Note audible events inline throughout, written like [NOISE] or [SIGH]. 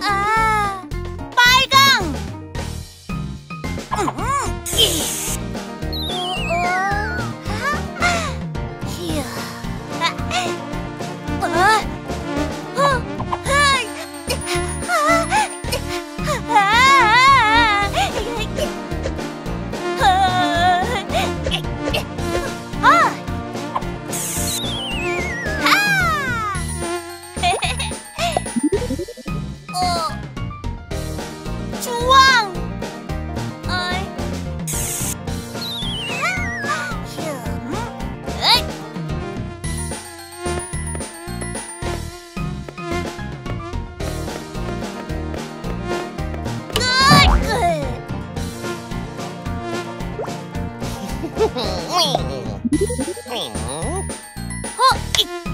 あああっ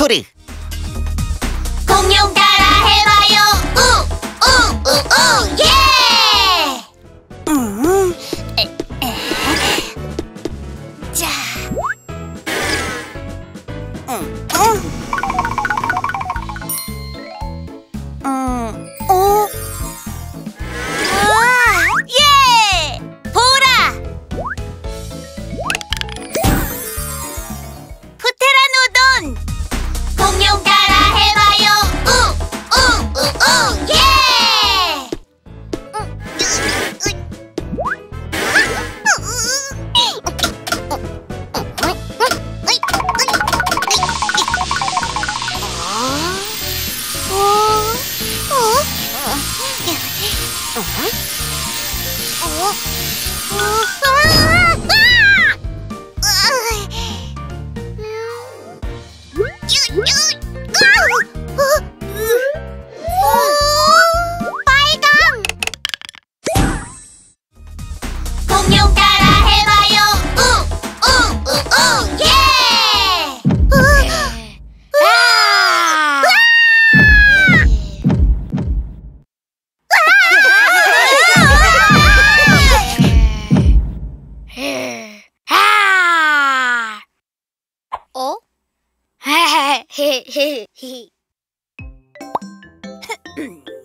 스토리. 嘿嘿。[COUGHS] [COUGHS]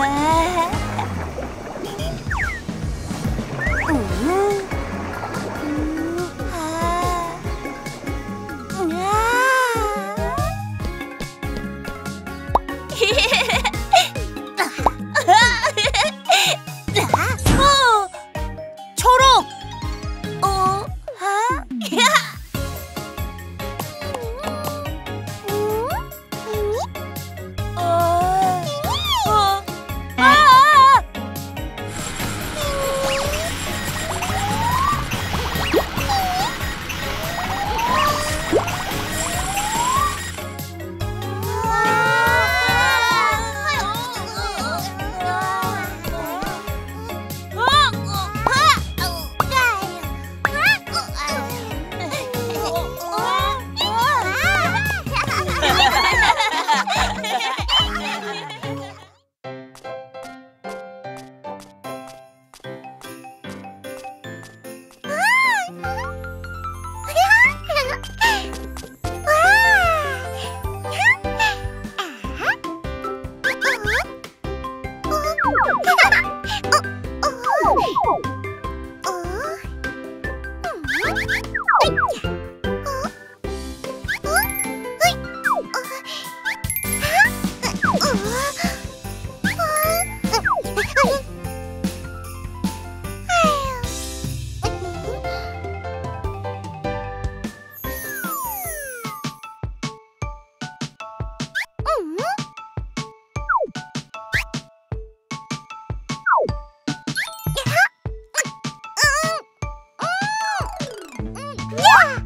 네.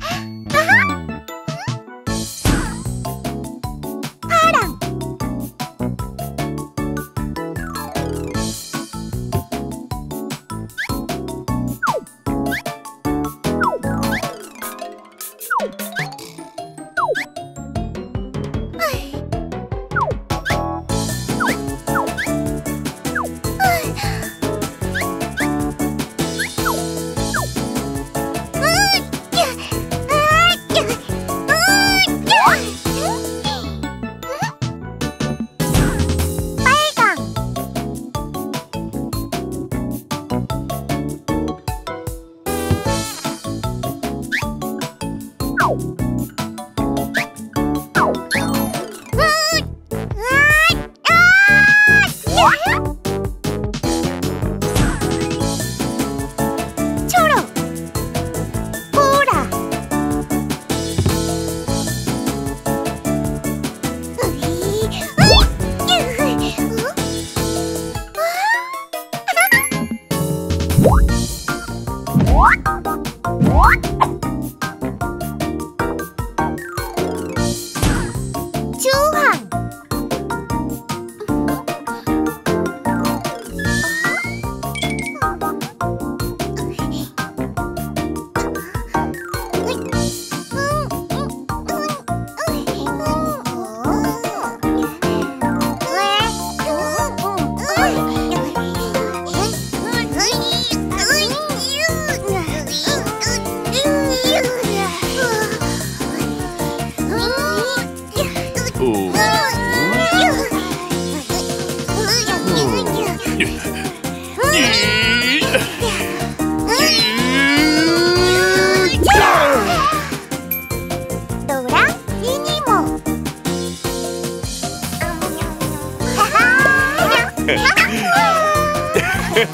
Ah! [LAUGHS]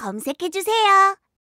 검색해 주세요.